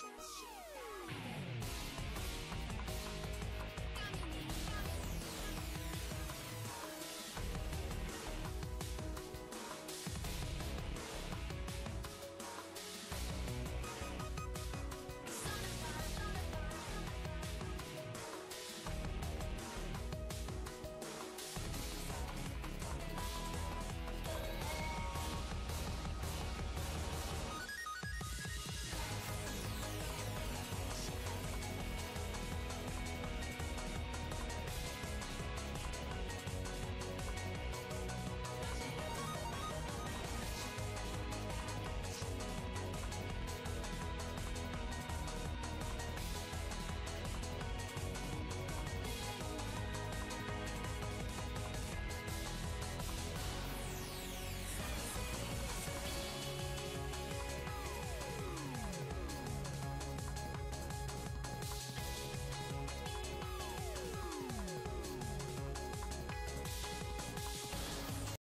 shit, shit.